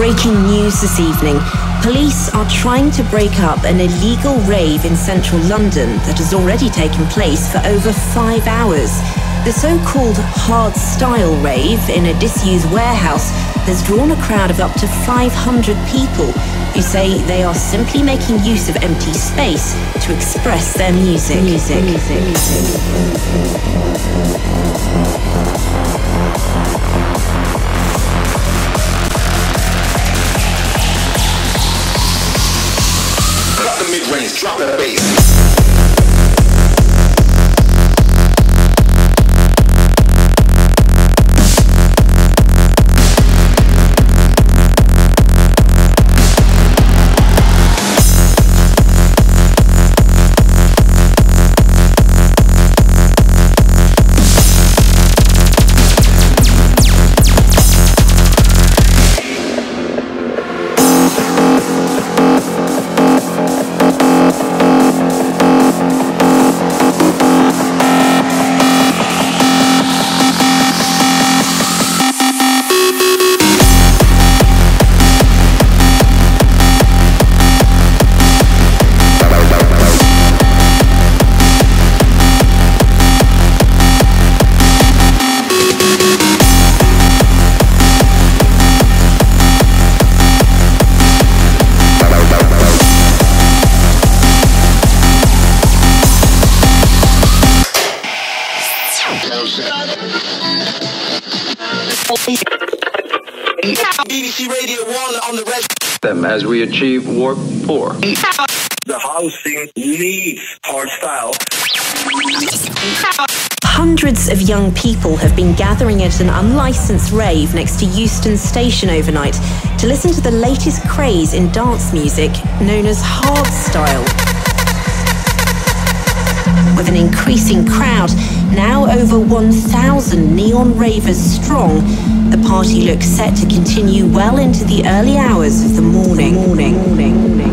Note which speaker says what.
Speaker 1: Breaking news this evening. Police are trying to break up an illegal rave in central London that has already taken place for over five hours. The so-called hard style rave in a disused warehouse has drawn a crowd of up to 500 people who say they are simply making use of empty space to express their music. Music. music.
Speaker 2: Cut mid-range, drop the bass.
Speaker 3: BBC Radio 1 on the red.
Speaker 4: them as we achieve Warp 4.
Speaker 3: The housing needs hard style.
Speaker 1: Hundreds of young people have been gathering at an unlicensed rave next to Euston Station overnight to listen to the latest craze in dance music known as hardstyle. With an increasing crowd, now over 1,000 neon ravers strong, the party looks set to continue well into the early hours of the morning. morning. morning. morning.